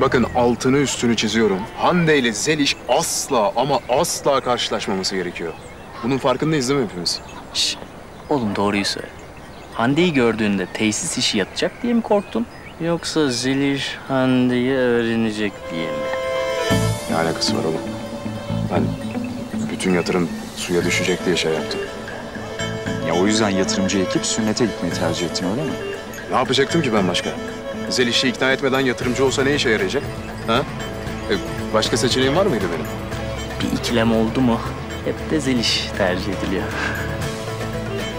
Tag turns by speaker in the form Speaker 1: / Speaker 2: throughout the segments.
Speaker 1: Bakın altını üstünü çiziyorum. Hande ile Zeliş asla ama asla karşılaşmaması gerekiyor. Bunun farkındayız değil mi hepimiz?
Speaker 2: Şş, oğlum doğruyu söyle. Hande'yi gördüğünde tesis işi yatacak diye mi korktun? Yoksa Zeliş Hande'yi öğrenecek diye mi?
Speaker 1: Ne alakası var oğlum? Ben bütün yatırım suya düşecek diye şey yaptım.
Speaker 3: Ya o yüzden yatırımcı ekip sünnete gitmeyi tercih ettin öyle mi?
Speaker 1: Ne yapacaktım ki ben başka? Zeliş'i ikna etmeden yatırımcı olsa ne işe yarayacak? Ha? E, başka seçeneğim var mıydı benim?
Speaker 2: Bir ikilem oldu mu hep de Zeliş tercih ediliyor.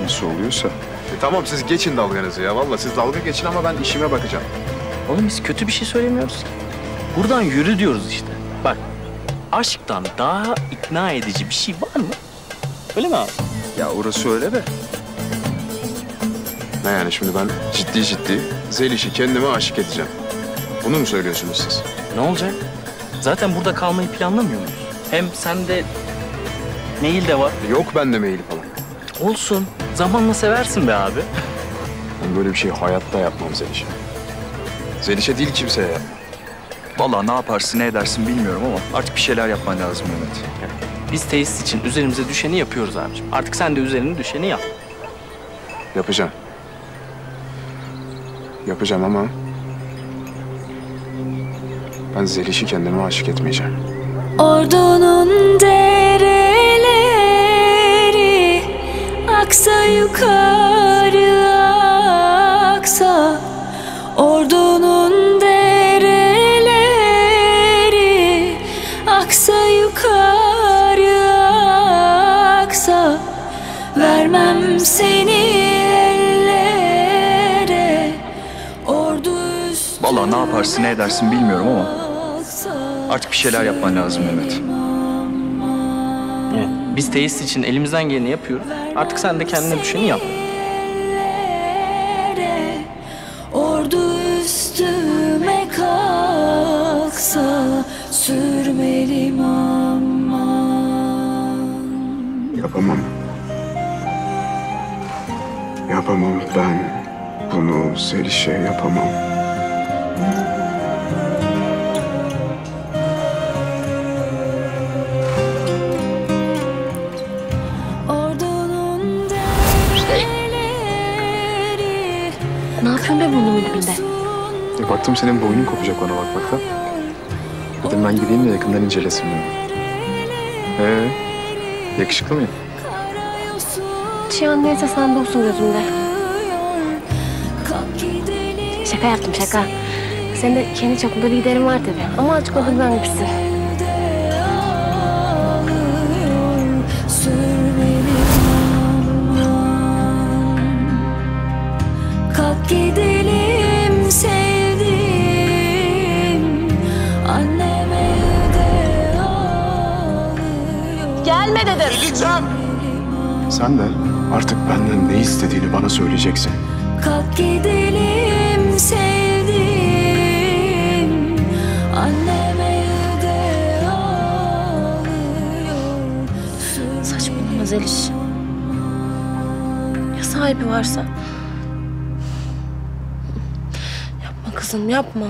Speaker 3: Nasıl oluyorsa.
Speaker 1: E, tamam siz geçin dalganızı ya. Vallahi siz dalga geçin ama ben işime bakacağım.
Speaker 2: Oğlum biz kötü bir şey söylemiyoruz ki. Buradan yürü diyoruz işte. Bak aşktan daha ikna edici bir şey var mı? Öyle mi abi?
Speaker 3: Ya orası öyle de.
Speaker 1: Ne yani şimdi ben ciddi ciddi Zeliş'i kendime aşık edeceğim. Bunu mu söylüyorsunuz siz?
Speaker 2: Ne olacak? Zaten burada kalmayı planlamıyor muyuz? Hem sende mail de var.
Speaker 1: Yok bende mail falan.
Speaker 2: Olsun. Zamanla seversin be abi.
Speaker 1: Ben böyle bir şey hayatta yapmam Zeliş'e. Zeliş'e değil kimseye yapmam.
Speaker 3: Vallahi ne yaparsın ne edersin bilmiyorum ama artık bir şeyler yapman lazım Mehmet.
Speaker 2: Biz tesis için üzerimize düşeni yapıyoruz abiciğim. Artık sen de üzerine düşeni yap.
Speaker 1: Yapacağım. Yapacağım ama... Ben Zeliş'i kendime aşık etmeyeceğim.
Speaker 4: Ordunun dereleri aksa yukarı aksa Ordunun dereleri aksa yukarı aksa Vermem seni
Speaker 3: ne yaparsın ne edersin bilmiyorum ama artık bir şeyler yapman lazım Mehmet.
Speaker 2: Evet. Biz tesis için elimizden geleni yapıyoruz. Artık sen de kendine düşeni yap.
Speaker 4: Ordu üstüme kalksa Sürmelim aman
Speaker 1: Yapamam. Yapamam ben. Bunu Zeliş'e yapamam.
Speaker 5: Ne yapıyorsun be burnumun dibinde?
Speaker 1: E baktım senin boynun kopacak ona bakmaktan. Dedim ben gideyim de yakından incelesin beni. Ee, yakışıklı mıyım?
Speaker 5: Çiyan neyse sen dursun gözümde. Şaka yaptım şaka. Senin de kendi çapında bir liderin var tabii. Ama azıcık odundan gibisin.
Speaker 4: Gidelim sevdim Annem evde ağlıyor
Speaker 5: Gelme dedim.
Speaker 1: Sen de artık benden ne istediğini bana söyleyeceksin.
Speaker 4: Kalk gidelim sevdim Annem evde ağlıyor
Speaker 5: Saçmalama Zeliş. Ya sahibi varsa? Kızım yapma.